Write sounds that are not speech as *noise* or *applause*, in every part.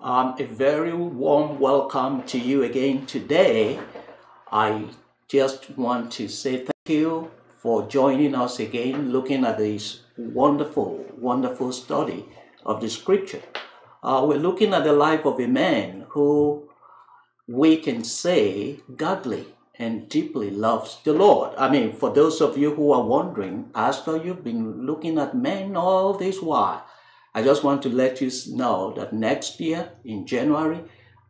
Um, a very warm welcome to you again today. I just want to say thank you for joining us again, looking at this wonderful, wonderful study of the scripture. Uh, we're looking at the life of a man who we can say godly and deeply loves the Lord. I mean, for those of you who are wondering, Pastor, you've been looking at men all this while. I just want to let you know that next year in January,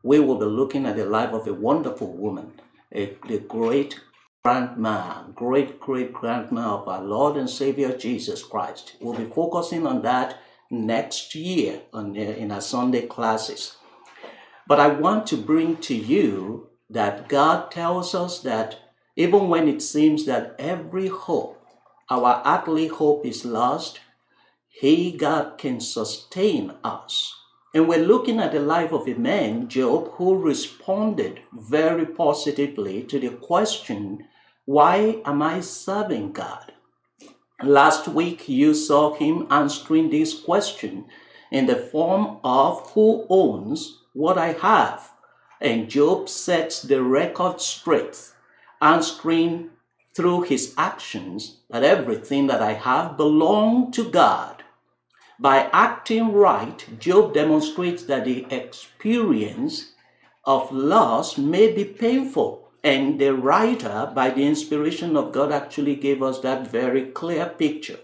we will be looking at the life of a wonderful woman, a, the great grandma, great great grandma of our Lord and Savior Jesus Christ. We'll be focusing on that next year on the, in our Sunday classes. But I want to bring to you that God tells us that even when it seems that every hope, our earthly hope is lost, he, God, can sustain us. And we're looking at the life of a man, Job, who responded very positively to the question, Why am I serving God? Last week, you saw him answering this question in the form of Who owns what I have? And Job sets the record straight, answering through his actions that everything that I have belongs to God by acting right, Job demonstrates that the experience of loss may be painful. And the writer, by the inspiration of God, actually gave us that very clear picture.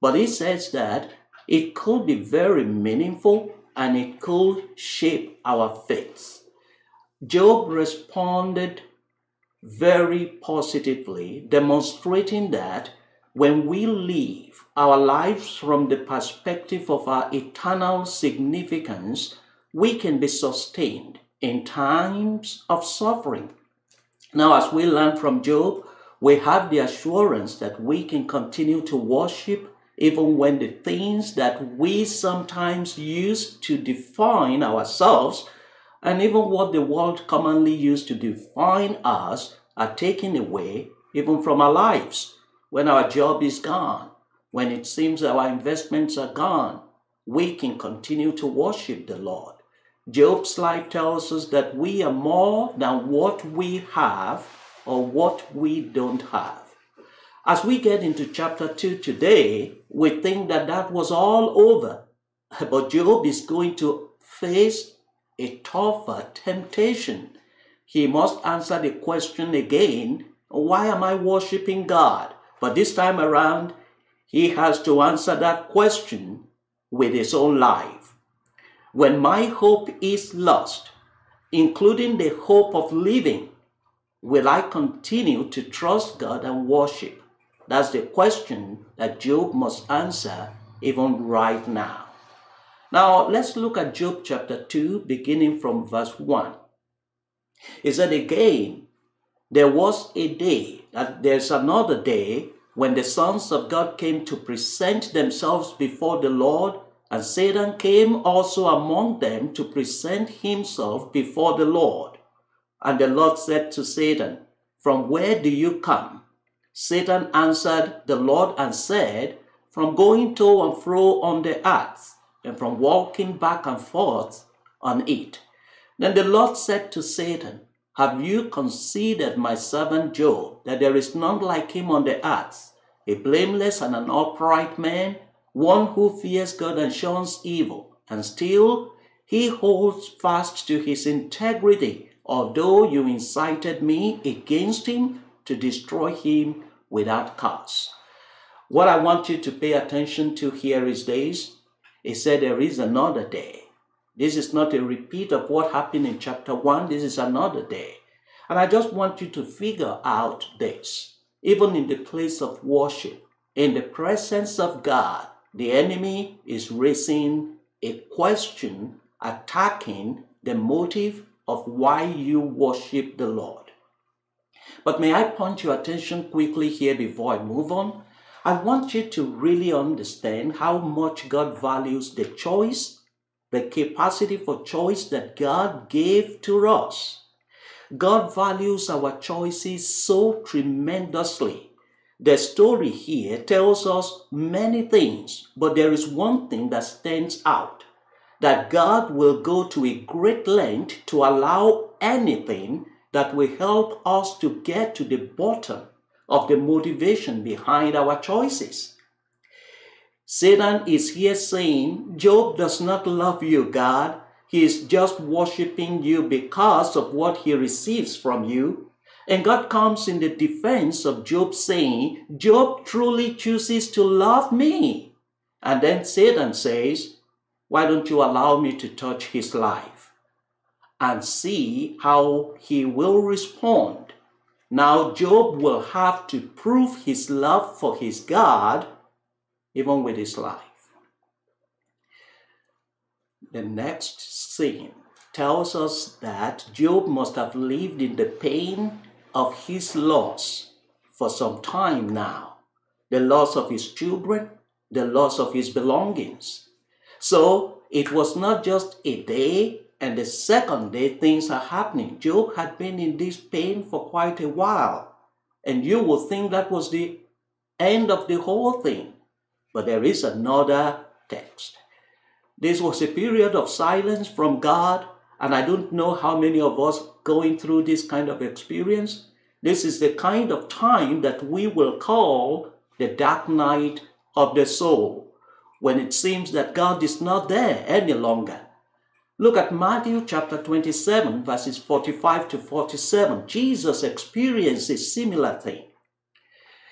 But he says that it could be very meaningful and it could shape our faith. Job responded very positively, demonstrating that when we live our lives from the perspective of our eternal significance, we can be sustained in times of suffering. Now, as we learn from Job, we have the assurance that we can continue to worship even when the things that we sometimes use to define ourselves and even what the world commonly used to define us are taken away even from our lives when our job is gone, when it seems our investments are gone, we can continue to worship the Lord. Job's life tells us that we are more than what we have or what we don't have. As we get into chapter 2 today, we think that that was all over. *laughs* But Job is going to face a tougher temptation. He must answer the question again why am I worshiping God? But this time around, he has to answer that question with his own life. When my hope is lost, including the hope of living, will I continue to trust God and worship? That's the question that Job must answer even right now. Now, let's look at Job chapter 2, beginning from verse 1. He said, Again, there was a day, there's another day when the sons of God came to present themselves before the Lord, and Satan came also among them to present himself before the Lord. And the Lord said to Satan, From where do you come? Satan answered the Lord and said, From going to and fro on the earth, and from walking back and forth on it. Then the Lord said to Satan, have you considered my servant Job, that there is none like him on the earth, a blameless and an upright man, one who fears God and shuns evil, and still he holds fast to his integrity, although you incited me against him to destroy him without cause. What I want you to pay attention to here is this. He said there is another day. This is not a repeat of what happened in chapter 1. This is another day. And I just want you to figure out this. Even in the place of worship, in the presence of God, the enemy is raising a question attacking the motive of why you worship the Lord. But may I point your attention quickly here before I move on? I want you to really understand how much God values the choice the capacity for choice that God gave to us. God values our choices so tremendously. The story here tells us many things, but there is one thing that stands out. that God will go to a great length to allow anything that will help us to get to the bottom of the motivation behind our choices. Satan is here saying, Job does not love you, God. He is just worshiping you because of what he receives from you. And God comes in the defense of Job, saying, Job truly chooses to love me. And then Satan says, Why don't you allow me to touch his life and see how he will respond? Now, Job will have to prove his love for his God even with his life. The next scene tells us that Job must have lived in the pain of his loss for some time now the loss of his children, the loss of his belongings. So it was not just a day and the second day things are happening. Job had been in this pain for quite a while. And you would think that was the end of the whole thing. But there is another text. This was a period of silence from God, and I don't know how many of us going through this kind of experience. This is the kind of time that we will call the dark night of the soul, when it seems that God is not there any longer. Look at Matthew chapter 27, verses 45 to 47. Jesus experienced a similar thing.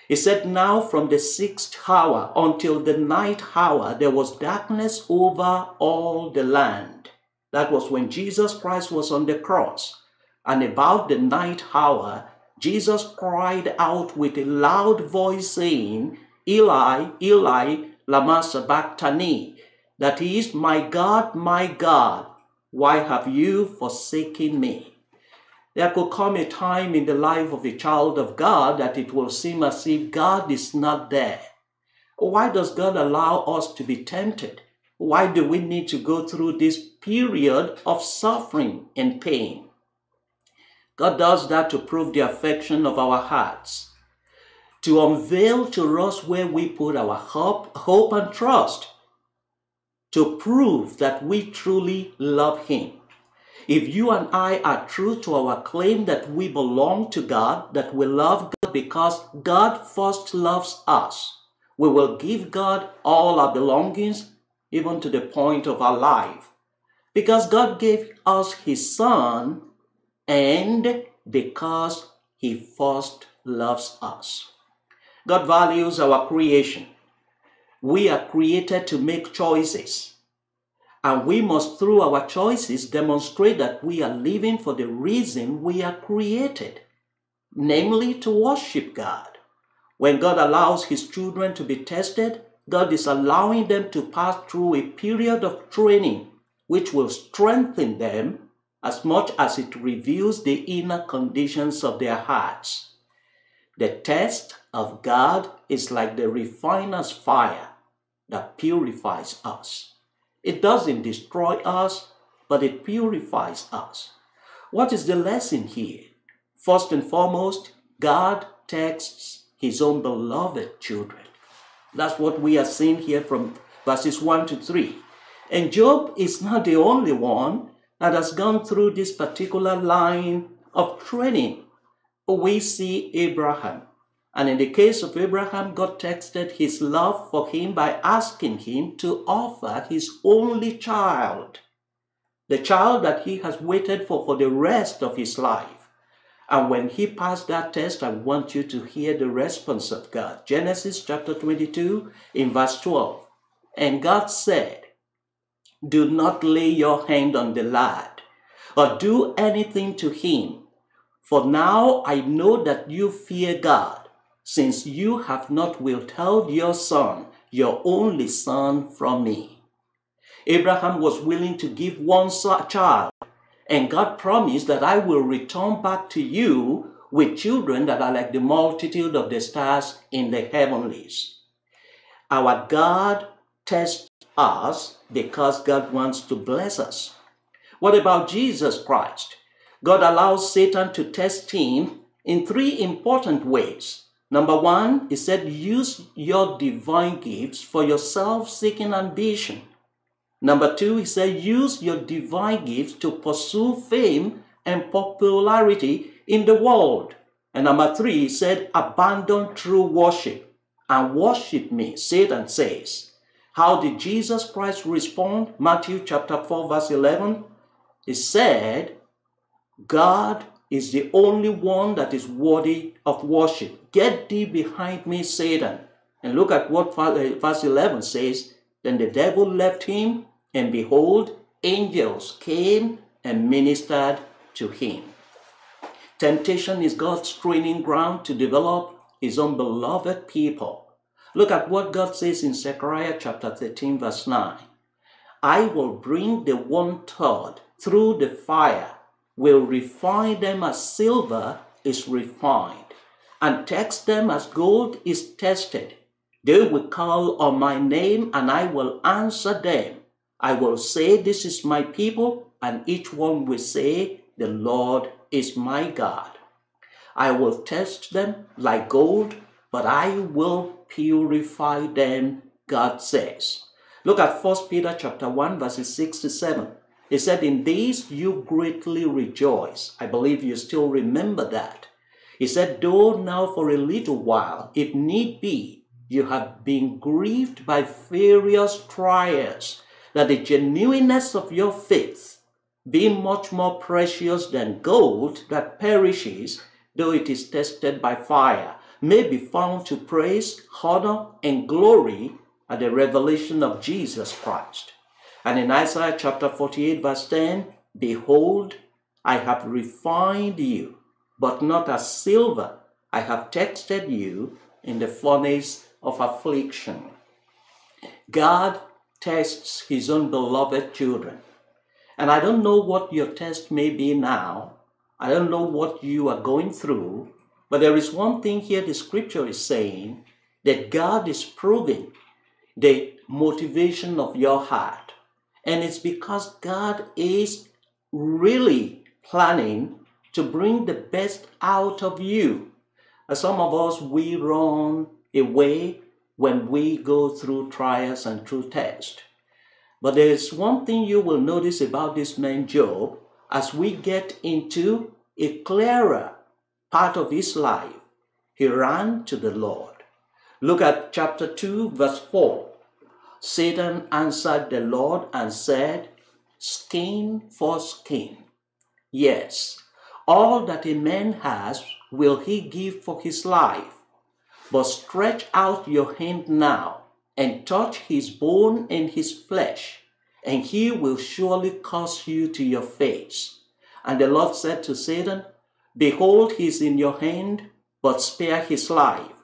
He said, Now from the sixth hour until the ninth hour, there was darkness over all the land. That was when Jesus Christ was on the cross. And about the ninth hour, Jesus cried out with a loud voice, saying, Eli, Eli, lama sabachthani, that is, My God, my God, why have you forsaken me? There could come a time in the life of a child of God that it will seem as if God is not there. Why does God allow us to be tempted? Why do we need to go through this period of suffering and pain? God does that to prove the affection of our hearts, to unveil to us where we put our hope, hope and trust, to prove that we truly love Him. If you and I are true to our claim that we belong to God, that we love God because God first loves us, we will give God all our belongings, even to the point of our life. Because God gave us His Son and because He first loves us. God values our creation. We are created to make choices. And we must, through our choices, demonstrate that we are living for the reason we are created, namely to worship God. When God allows His children to be tested, God is allowing them to pass through a period of training which will strengthen them as much as it reveals the inner conditions of their hearts. The test of God is like the refiner's fire that purifies us. It doesn't destroy us, but it purifies us. What is the lesson here? First and foremost, God tests his own beloved children. That's what we are seeing here from verses 1 to 3. And Job is not the only one that has gone through this particular line of training. We see Abraham, and in the case of Abraham, God tested his love for him by asking him to offer his only child, the child that he has waited for for the rest of his life. And when he passed that test, I want you to hear the response of God. Genesis chapter 22 in verse 12. And God said, Do not lay your hand on the lad, or do anything to him, for now I know that you fear God since you have not withheld your son, your only son, from me. Abraham was willing to give one child, and God promised that I will return back to you with children that are like the multitude of the stars in the heavenlies. Our God tests us because God wants to bless us. What about Jesus Christ? God allows Satan to test him in three important ways. Number one, he said, use your divine gifts for your self seeking ambition. Number two, he said, use your divine gifts to pursue fame and popularity in the world. And number three, he said, abandon true worship and worship me, Satan says. How did Jesus Christ respond? Matthew chapter 4, verse 11. He said, God is the only one that is worthy of worship. Get thee behind me, Satan. And look at what uh, verse 11 says. Then the devil left him, and behold, angels came and ministered to him. Temptation is God's training ground to develop his own beloved people. Look at what God says in Zechariah chapter 13, verse 9. I will bring the one third through the fire, will refine them as silver is refined, and test them as gold is tested. They will call on my name, and I will answer them. I will say, This is my people, and each one will say, The Lord is my God. I will test them like gold, but I will purify them, God says. Look at 1 Peter chapter 1, verses 6 to 7. He said, In these you greatly rejoice. I believe you still remember that. He said, Though now for a little while, if need be, you have been grieved by various trials, that the genuineness of your faith, being much more precious than gold that perishes, though it is tested by fire, may be found to praise, honor, and glory at the revelation of Jesus Christ. And in Isaiah chapter 48, verse 10, Behold, I have refined you, but not as silver. I have tested you in the furnace of affliction. God tests his own beloved children. And I don't know what your test may be now. I don't know what you are going through. But there is one thing here the scripture is saying that God is proving the motivation of your heart. And it's because God is really planning to bring the best out of you. As some of us, we run away when we go through trials and through tests. But there is one thing you will notice about this man Job as we get into a clearer part of his life. He ran to the Lord. Look at chapter 2, verse 4. Satan answered the Lord and said, Skin for skin. Yes, all that a man has will he give for his life. But stretch out your hand now and touch his bone and his flesh, and he will surely curse you to your face. And the Lord said to Satan, Behold, he is in your hand, but spare his life.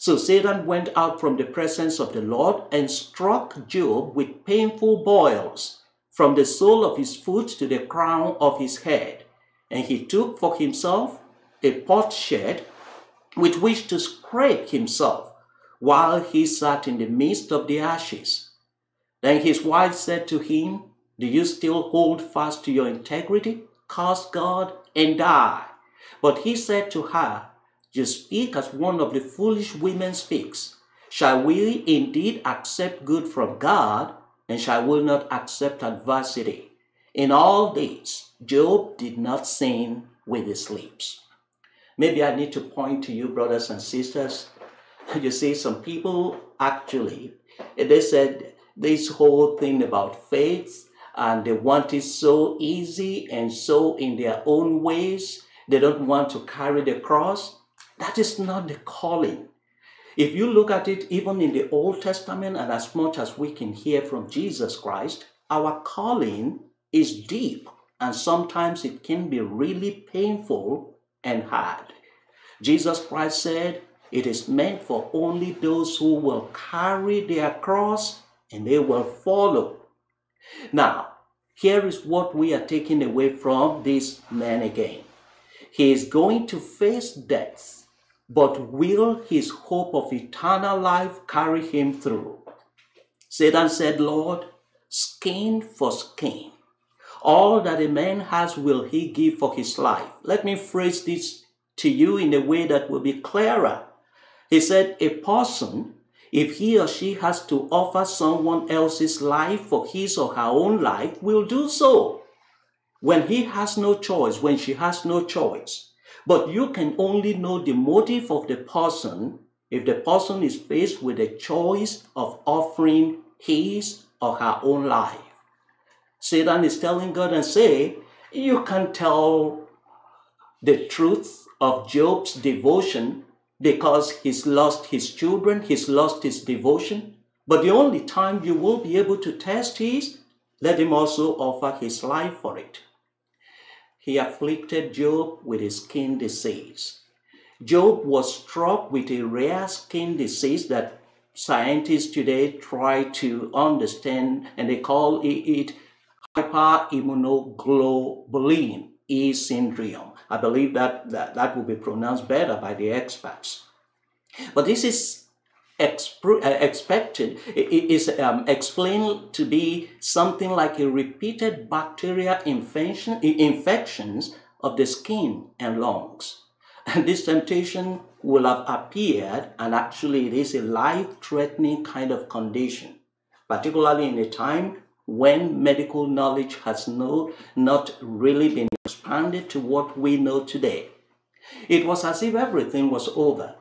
So Satan went out from the presence of the Lord and struck Job with painful boils from the sole of his foot to the crown of his head. And he took for himself a potsherd with which to scrape himself while he sat in the midst of the ashes. Then his wife said to him, Do you still hold fast to your integrity? Curse God and die. But he said to her, You speak as one of the foolish women speaks. Shall we indeed accept good from God, and shall we not accept adversity? In all this, Job did not sin with his lips. Maybe I need to point to you, brothers and sisters, *laughs* you see, some people actually, they said this whole thing about faith and they want it so easy and so in their own ways. They don't want to carry the cross. That is not the calling. If you look at it, even in the Old Testament, and as much as we can hear from Jesus Christ, our calling is deep and sometimes it can be really painful and hard. Jesus Christ said, it is meant for only those who will carry their cross and they will follow. Now, here is what we are taking away from this man again. He is going to face death, but will his hope of eternal life carry him through? Satan said, Lord, skin for skin. All that a man has will he give for his life. Let me phrase this to you in a way that will be clearer he said, A person If he or she has to offer someone else's life for his or her own life, will do so. When he has no choice, when she has no choice. But you can only know the motive of the person if the person is faced with a choice of offering his or her own life. Satan is telling God and say, you can tell the truth of Job's devotion because he's lost his children, he's lost his devotion. But the only time you will be able to test is let him also offer his life for it. He afflicted Job with a skin disease. Job was struck with a rare skin disease that scientists today try to understand, and they call it hyperimmunoglobulin E syndrome. I believe that, that that will be pronounced better by the experts. But this is uh, expected, is um, explained to be something like a repeated bacterial infection, infections of the skin and lungs. And this temptation will have appeared, and actually, it is a life threatening kind of condition, particularly in a time when medical knowledge has no, not really been expanded to what we know today. It was as if everything was over.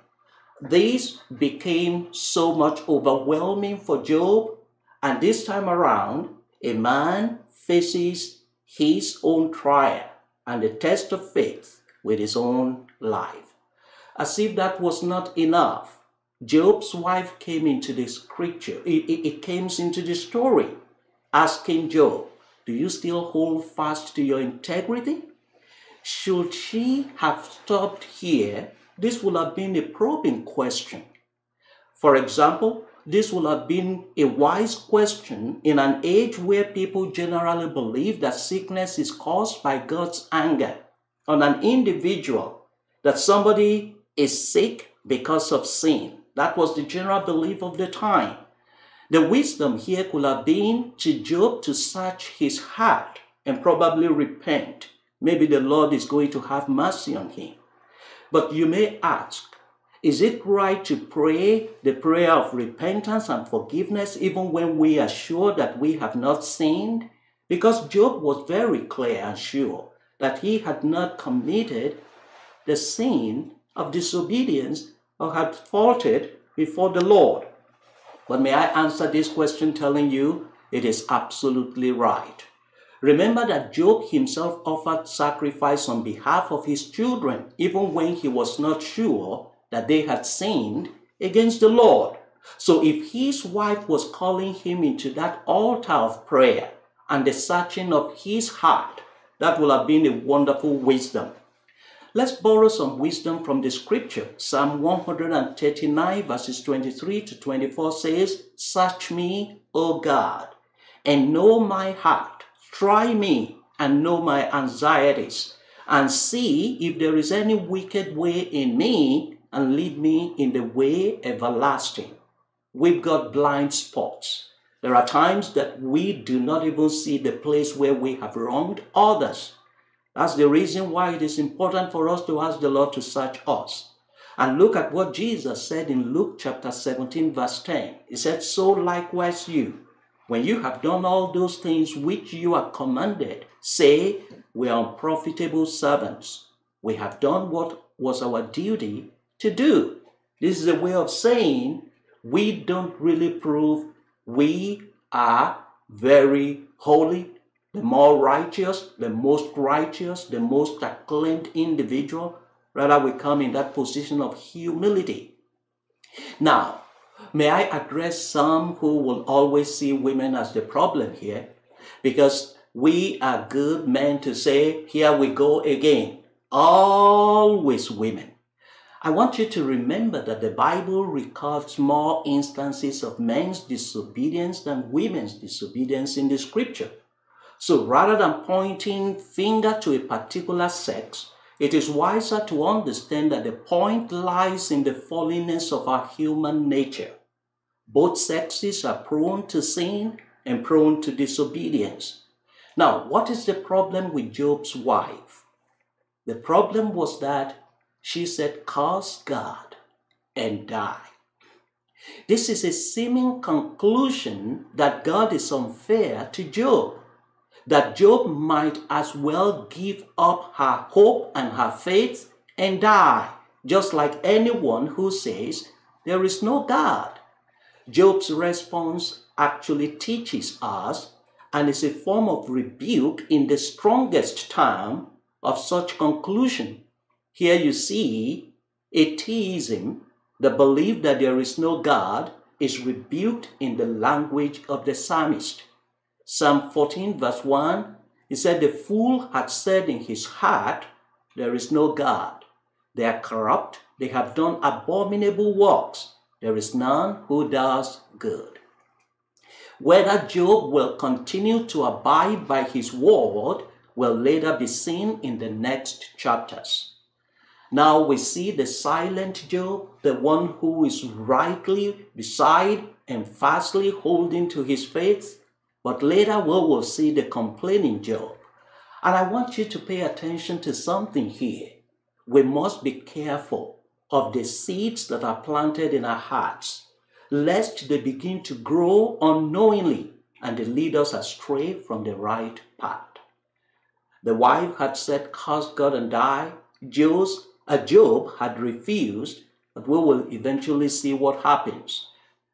This became so much overwhelming for Job, and this time around, a man faces his own trial and the test of faith with his own life. As if that was not enough, Job's wife came into this scripture, it, it, it came into the story asking Job, Do you still hold fast to your integrity? Should she have stopped here, this would have been a probing question. For example, this would have been a wise question in an age where people generally believe that sickness is caused by God's anger on an individual, that somebody is sick because of sin. That was the general belief of the time. The wisdom here could have been to Job to search his heart and probably repent. Maybe the Lord is going to have mercy on him. But you may ask, is it right to pray the prayer of repentance and forgiveness even when we are sure that we have not sinned? Because Job was very clear and sure that he had not committed the sin of disobedience or had faulted before the Lord. But may I answer this question telling you it is absolutely right. Remember that Job himself offered sacrifice on behalf of his children, even when he was not sure that they had sinned against the Lord. So if his wife was calling him into that altar of prayer and the searching of his heart, that would have been a wonderful wisdom. Let's borrow some wisdom from the scripture. Psalm 139, verses 23 to 24 says, Search me, O God, and know my heart. Try me and know my anxieties, and see if there is any wicked way in me, and lead me in the way everlasting. We've got blind spots. There are times that we do not even see the place where we have wronged others. That's the reason why it is important for us to ask the Lord to search us. And look at what Jesus said in Luke chapter 17, verse 10. He said, So likewise you, when you have done all those things which you are commanded, say, We are unprofitable servants. We have done what was our duty to do. This is a way of saying we don't really prove we are very holy, the more righteous, the most righteous, the most acclaimed individual. Rather, we come in that position of humility. Now, may I address some who will always see women as the problem here? Because we are good men to say, here we go again. Always women. I want you to remember that the Bible records more instances of men's disobedience than women's disobedience in the scripture. So rather than pointing finger to a particular sex, it is wiser to understand that the point lies in the fallenness of our human nature. Both sexes are prone to sin and prone to disobedience. Now, what is the problem with Job's wife? The problem was that she said, Curse God and die. This is a seeming conclusion that God is unfair to Job, that Job might as well give up her hope and her faith and die, just like anyone who says there is no God. Job's response actually teaches us and is a form of rebuke in the strongest term of such conclusion. Here you see atheism, the belief that there is no God, is rebuked in the language of the psalmist. Psalm 14, verse 1, he said, The fool had said in his heart, There is no God. They are corrupt, they have done abominable works. There is none who does good. Whether Job will continue to abide by his word will later be seen in the next chapters. Now we see the silent Job, the one who is rightly beside and fastly holding to his faith, but later we will see the complaining Job. And I want you to pay attention to something here. We must be careful of the seeds that are planted in our hearts lest they begin to grow unknowingly and they lead us astray from the right path. The wife had said, Curse God and die. Job, uh, Job had refused, but we will eventually see what happens.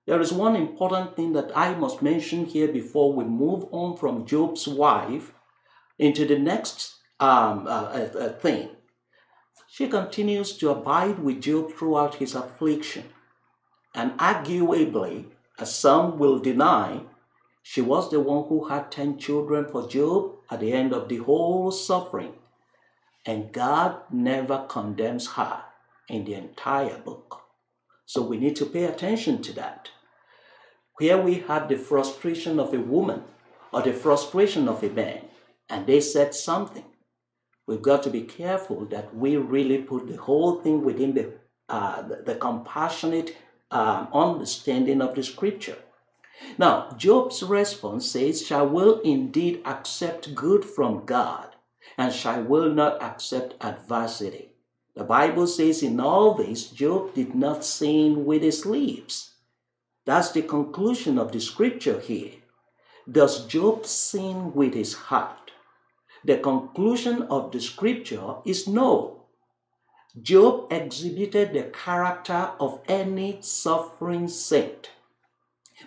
There is one important thing that I must mention here before we move on from Job's wife into the next um, uh, uh, uh thing. She continues to abide with Job throughout his affliction. And arguably, as some will deny, she was the one who had 10 children for Job at the end of the whole suffering. And God never condemns her in the entire book. So we need to pay attention to that. Here we have the frustration of a woman or the frustration of a man, and they said something. We've got to be careful that we really put the whole thing within the, uh, the, the compassionate um, understanding of the scripture. Now, Job's response says, Shall will indeed accept good from God, and shall will not accept adversity. The Bible says, In all this, Job did not sin with his lips. That's the conclusion of the scripture here. Does Job sin with his heart? The conclusion of the scripture is no. Job exhibited the character of any suffering saint.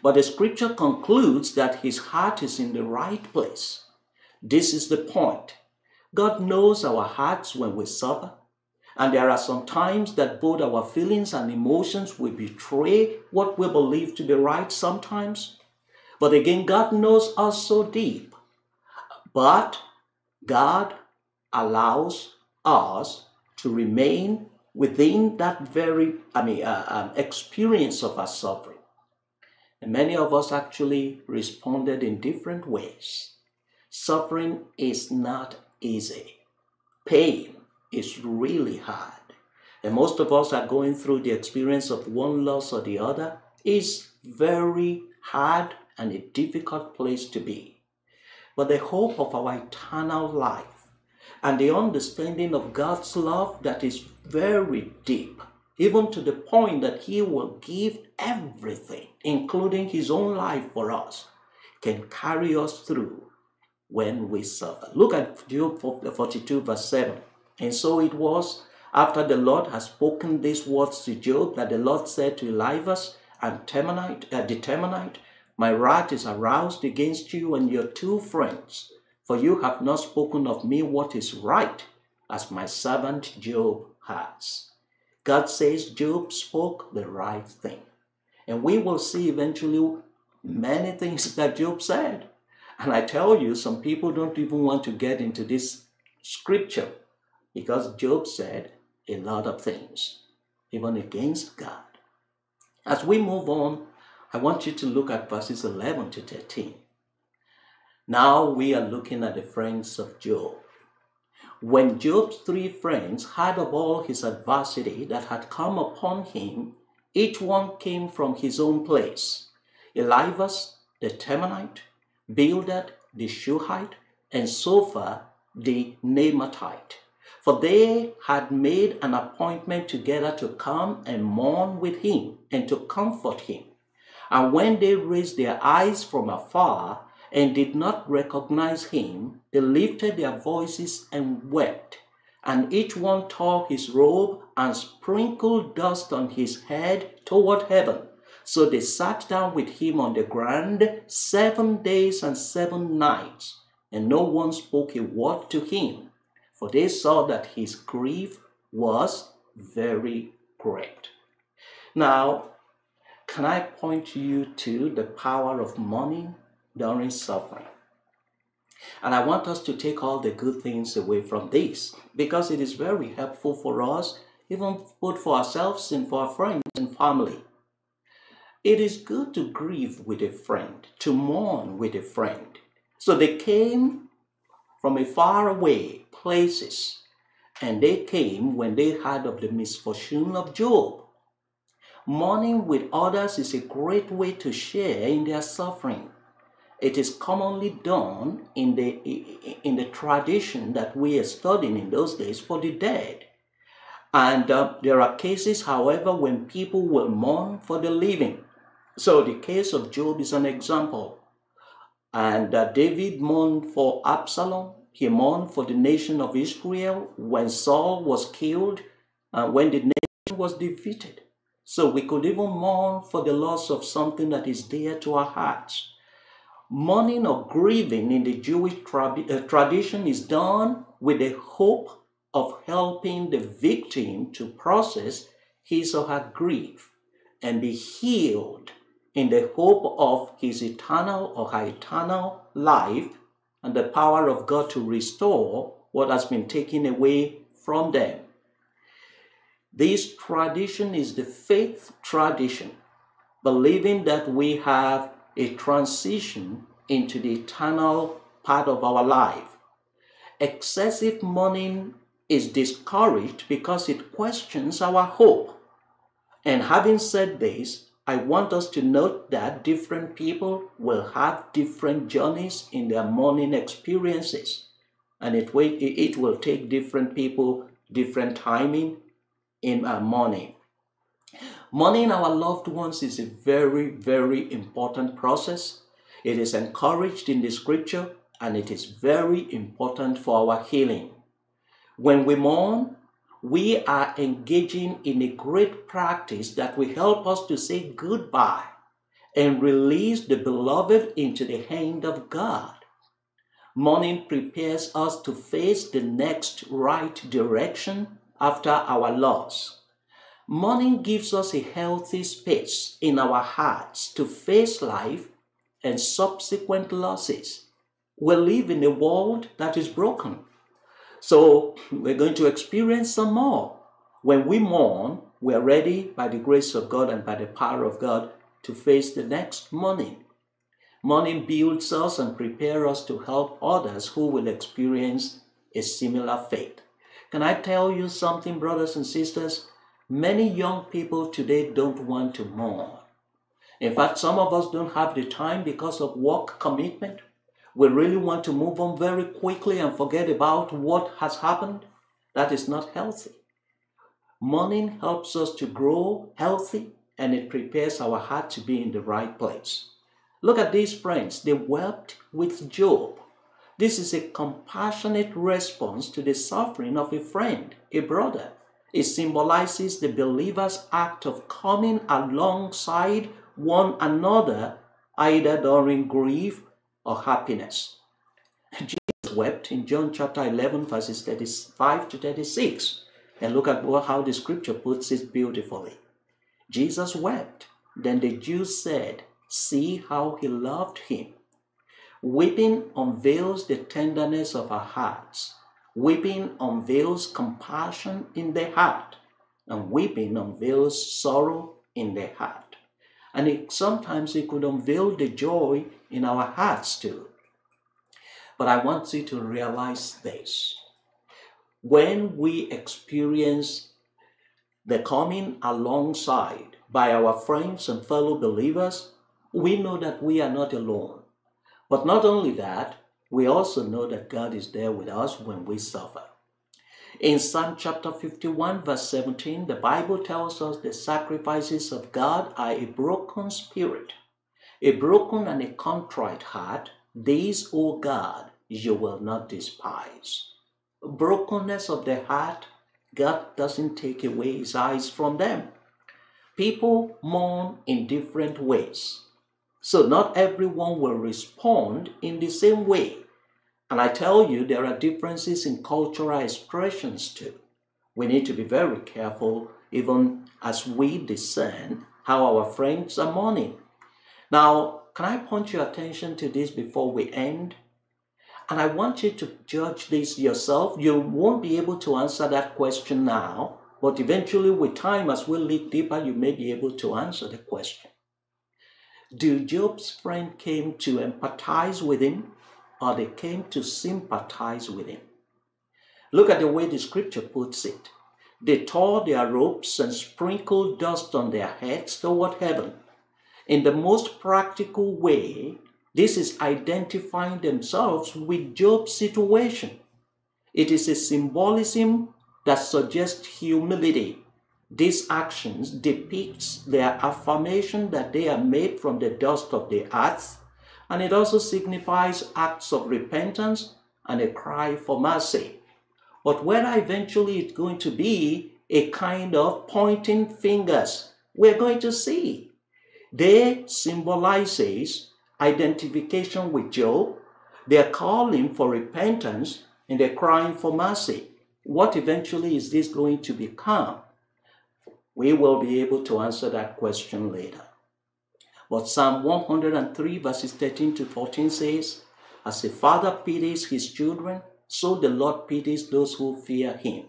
But the scripture concludes that his heart is in the right place. This is the point. God knows our hearts when we suffer, and there are some times that both our feelings and emotions will betray what we believe to be right sometimes. But again, God knows us so deep. But God allows us to remain within that very, I mean, uh, um, experience of our suffering. And many of us actually responded in different ways. Suffering is not easy. Pain is really hard. And most of us are going through the experience of one loss or the other. It's very hard and a difficult place to be. But the hope of our eternal life and the understanding of God's love that is very deep, even to the point that He will give everything, including His own life for us, can carry us through when we suffer. Look at Job 42, verse 7. And so it was after the Lord had spoken these words to Job that the Lord said to Eliphaz and Temanite, uh, the Temanite, My wrath is aroused against you and your two friends for you have not spoken of me what is right, as my servant Job has. God says Job spoke the right thing. And we will see eventually many things *laughs* that Job said. And I tell you, some people don't even want to get into this scripture because Job said a lot of things, even against God. As we move on, I want you to look at verses 11 to 13. Now we are looking at the friends of Job. When Job's three friends heard of all his adversity that had come upon him, each one came from his own place. Eliphaz the Temanite, Bildad the Shuhite, and Zophar the Naamathite. For they had made an appointment together to come and mourn with him and to comfort him. And when they raised their eyes from afar and did not recognize him, they lifted their voices and wept. And each one tore his robe and sprinkled dust on his head toward heaven. So they sat down with him on the ground seven days and seven nights, and no one spoke a word to him, for they saw that his grief was very great. Now, can I point you to the power of money during suffering? And I want us to take all the good things away from this because it is very helpful for us, even both for ourselves and for our friends and family. It is good to grieve with a friend, to mourn with a friend. So they came from a far away places, and they came when they heard of the misfortune of Job. Mourning with others is a great way to share in their suffering. It is commonly done in the, in the tradition that we are studying in those days for the dead. And uh, there are cases, however, when people will mourn for the living. So the case of Job is an example. And uh, David mourned for Absalom. He mourned for the nation of Israel when Saul was killed and when the nation was defeated. So we could even mourn for the loss of something that is dear to our hearts. Mourning or grieving in the Jewish tra- uh, tradition is done with the hope of helping the victim to process his or her grief and be healed in the hope of his eternal or her eternal life and the power of God to restore what has been taken away from them. This tradition is the faith tradition, believing that we have a transition into the eternal part of our life. Excessive mourning is discouraged because it questions our hope. And having said this, I want us to note that different people will have different journeys in their mourning experiences. And it will, it will take different people different timing in uh, our mourning. Mourning our loved ones is a very, very important process. It is encouraged in the scripture and it is very important for our healing. When we mourn, we are engaging in a great practice that will help us to say goodbye and release the beloved into the hand of God. Mourning prepares us to face the next right direction after our loss. Mourning gives us a healthy space in our hearts to face life and subsequent losses. We live in a world that is broken so we're going to experience some more. When we mourn, we are ready by the grace of God and by the power of God to face the next morning. Mourning builds us and prepares us to help others who will experience a similar fate. Can I tell you something, brothers and sisters? Many young people today don't want to mourn. In fact, some of us don't have the time because of work commitment we really want to move on very quickly and forget about what has happened, that is not healthy. Mourning helps us to grow healthy and it prepares our heart to be in the right place. Look at these friends. They wept with Job. This is a compassionate response to the suffering of a friend, a brother. It symbolizes the believer's act of coming alongside one another, either during grief or happiness. Jesus wept in John chapter 11, verses 35 to 36. And look at how the scripture puts it beautifully. Jesus wept. Then the Jews said, See how he loved him. Weeping unveils the tenderness of our hearts. Weeping unveils compassion in the heart. And weeping unveils sorrow in the heart. And it, sometimes it could unveil the joy in our hearts too. But I want you to realize this. When we experience the coming alongside by our friends and fellow believers, we know that we are not alone. But not only that, we also know that God is there with us when we suffer. In Psalm chapter 51, verse 17, the Bible tells us the sacrifices of God are a broken spirit, a broken and a contrite heart. These, O God, you will not despise. Brokenness of the heart, God doesn't take away his eyes from them. People mourn in different ways. So not everyone will respond in the same way. And I tell you, there are differences in cultural expressions too. We need to be very careful even as we discern how our friends are mourning. Now, can I point your attention to this before we end? And I want you to judge this yourself. You won't be able to answer that question now, but eventually, with time, as we look deeper, you may be able to answer the question. Do Job's friend came to empathize with him or they came to sympathize with him? Look at the way the scripture puts it. They tore their robes and sprinkled dust on their heads toward heaven. In the most practical way, this is identifying themselves with Job's situation. It is a symbolism that suggests humility these actions depicts their affirmation that they are made from the dust of the earth, and it also signifies acts of repentance and a cry for mercy. But whether eventually it's going to be a kind of pointing fingers, we're going to see. They symbolizes identification with Job, They're calling for repentance, and they're crying for mercy. What eventually is this going to become? We will be able to answer that question later. But Psalm 103, verses 13 to 14 says, As a father pities his children, so the Lord pities those who fear him.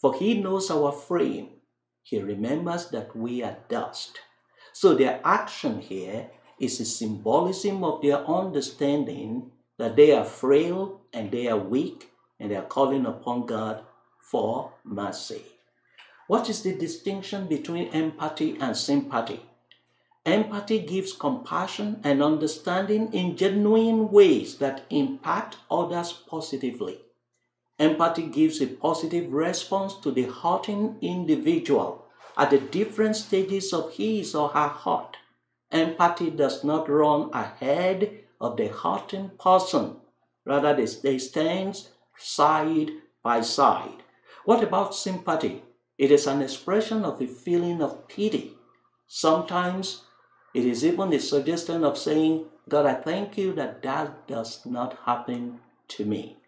For he knows our frame. He remembers that we are dust. So their action here is a symbolism of their understanding that they are frail and they are weak and they are calling upon God for mercy. What is the distinction between empathy and sympathy? Empathy gives compassion and understanding in genuine ways that impact others positively. Empathy gives a positive response to the hurting individual at the different stages of his or her hurt. Empathy does not run ahead of the hurting person. Rather, they stand side by side. What about sympathy? It is an expression of a feeling of pity. Sometimes it is even a suggestion of saying, God, I thank you that that does not happen to me.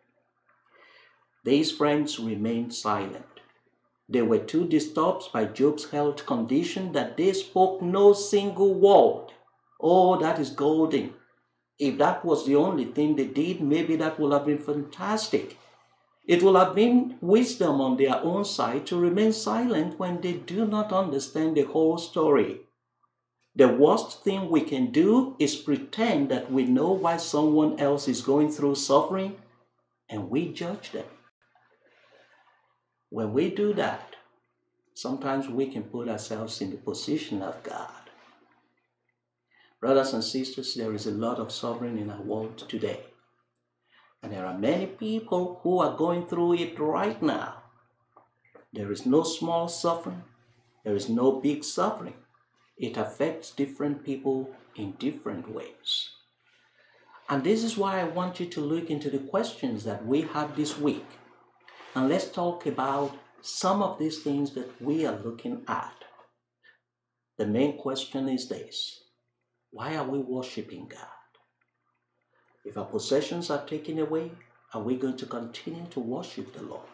These friends remained silent. They were too disturbed by Job's health condition that they spoke no single word. Oh, that is golden. If that was the only thing they did, maybe that would have been fantastic. It will have been wisdom on their own side to remain silent when they do not understand the whole story. The worst thing we can do is pretend that we know why someone else is going through suffering and we judge them. When we do that, sometimes we can put ourselves in the position of God. Brothers and sisters, there is a lot of suffering in our world today. And there are many people who are going through it right now. There is no small suffering, there is no big suffering. It affects different people in different ways. And this is why I want you to look into the questions that we have this week. And let's talk about some of these things that we are looking at. The main question is this Why are we worshiping God? If our possessions are taken away, are we going to continue to worship the Lord?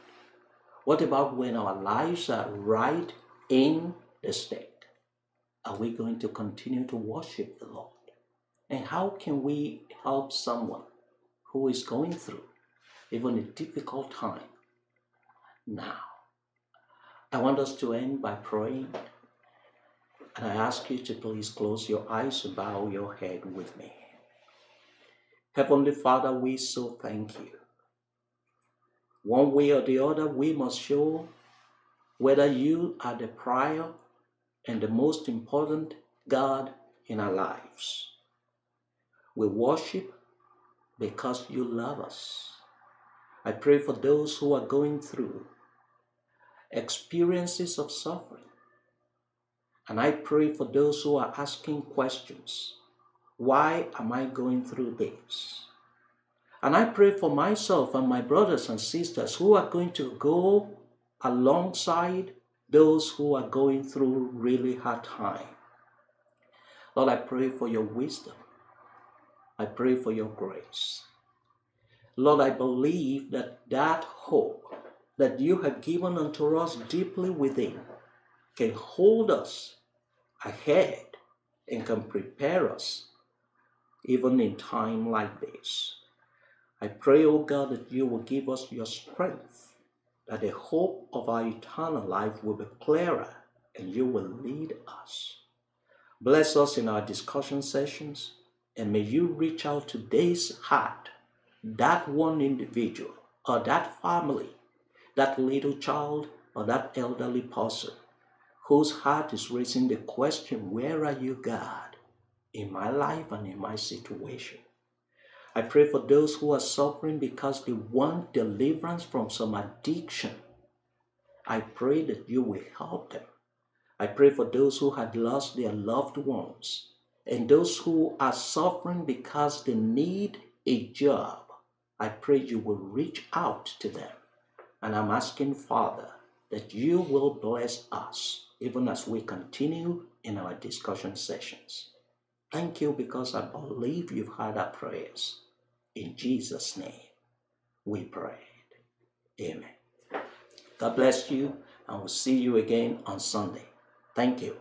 What about when our lives are right in the state? Are we going to continue to worship the Lord? And how can we help someone who is going through even a difficult time now? I want us to end by praying. And I ask you to please close your eyes and bow your head with me. Heavenly Father, we so thank you. One way or the other, we must show whether you are the prior and the most important God in our lives. We worship because you love us. I pray for those who are going through experiences of suffering. And I pray for those who are asking questions. Why am I going through this? And I pray for myself and my brothers and sisters who are going to go alongside those who are going through really hard time. Lord, I pray for your wisdom. I pray for your grace. Lord, I believe that that hope that you have given unto us deeply within can hold us ahead and can prepare us even in time like this. I pray, O oh God, that you will give us your strength, that the hope of our eternal life will be clearer and you will lead us. Bless us in our discussion sessions, and may you reach out to this heart, that one individual, or that family, that little child, or that elderly person whose heart is raising the question, Where are you, God, in my life and in my situation? I pray for those who are suffering because they want deliverance from some addiction. I pray that you will help them. I pray for those who had lost their loved ones and those who are suffering because they need a job. I pray you will reach out to them. And I'm asking, Father, that you will bless us even as we continue in our discussion sessions. Thank you because I believe you've heard our prayers. In Jesus' name, we pray. Amen. God bless you, and we'll see you again on Sunday. Thank you.